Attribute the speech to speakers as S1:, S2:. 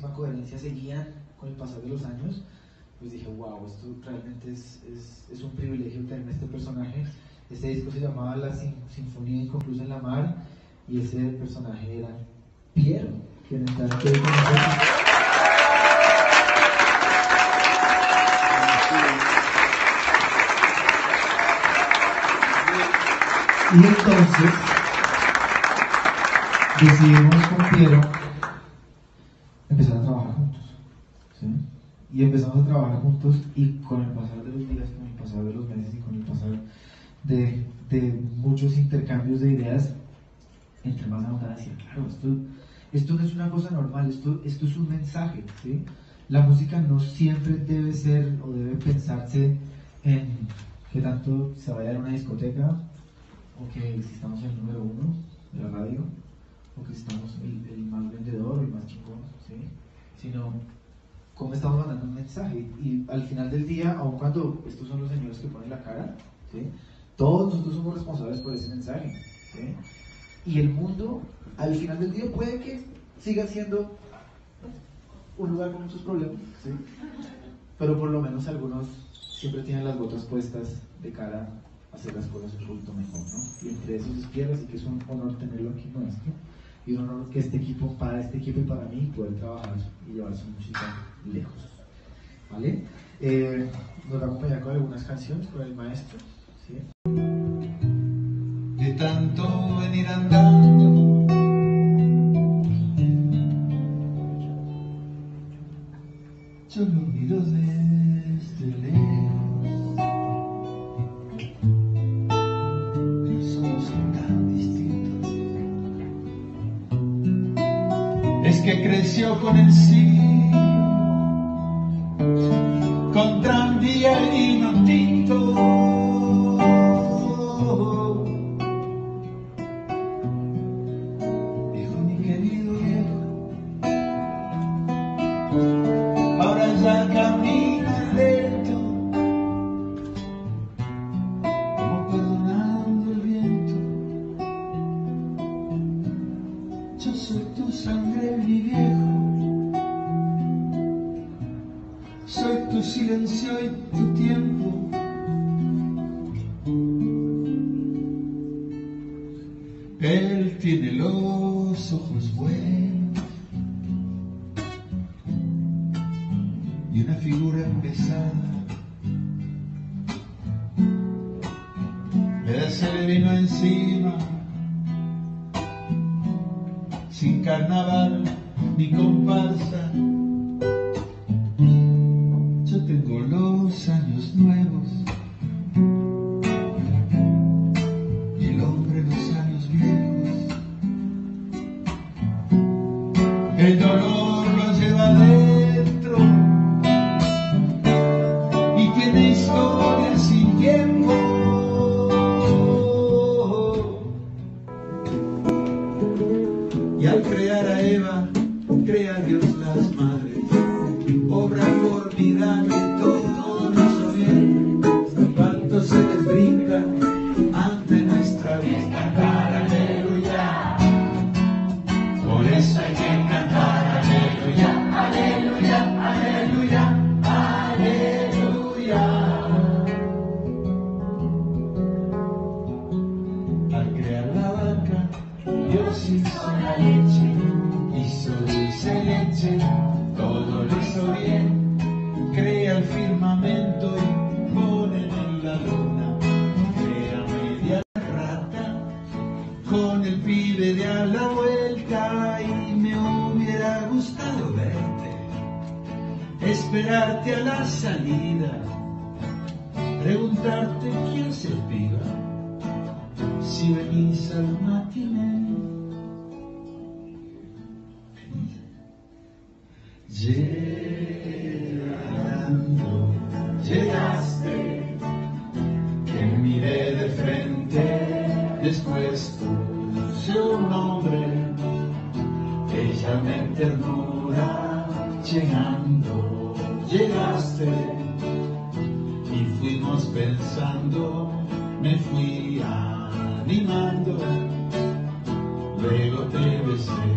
S1: misma coherencia seguían con el pasar de los años, pues dije, wow, esto realmente es, es, es un privilegio tener este personaje. Este disco se llamaba La Sinfonía Inconclusa en la Mar y ese personaje era Piero, quien está aquí. Y entonces decidimos con Piero empezar a trabajar juntos. ¿sí? Y empezamos a trabajar juntos y con el pasar de los días, con el pasar de los meses y con el pasar de, de muchos intercambios de ideas, entre más abundancia, claro, esto, esto no es una cosa normal, esto, esto es un mensaje. ¿sí? La música no siempre debe ser o debe pensarse en que tanto se vaya a una discoteca o que existamos el número uno de la radio o que estamos el, el más vendedor el más chingón, ¿sí? sino cómo estamos mandando un mensaje. Y al final del día, aun cuando estos son los señores que ponen la cara, todos nosotros somos responsables por ese mensaje. Y el mundo, al final del día, puede que siga siendo un lugar con muchos problemas, ¿sí? pero por lo menos algunos siempre tienen las botas puestas de cara a hacer las cosas un poquito mejor. ¿no? Y entre esos es Piedras y que es un honor tenerlo aquí nuestro y un honor que este equipo, para este equipo y para mí, poder trabajar y llevar su música lejos. ¿Vale? Eh, nos va a acompañar con algunas canciones con el maestro.
S2: De tanto venir andando, que creció con el siglo, viejo, soy tu silencio y tu tiempo. Él tiene los ojos buenos y una figura pesada. Se le vino encima, sin carnaval ni comparsa. Yo tengo los años nuevos y el hombre los años viejos. El dolor lo lleva adentro y tiene historia sin tiempo. Y al crear a Eva, Dios hizo la leche, hizo dulce leche, todo lo hizo bien. Crea el firmamento y pone en la luna, crea media rata con el pibe de a la vuelta y me hubiera gustado verte, esperarte a la salida, preguntarte quién es el piba, si venís al matiné. Llegando, llegaste, que miré de frente, después puse un nombre, que llamé ternura, llegando, llegaste, y fuimos pensando, me fui animando, luego te besé.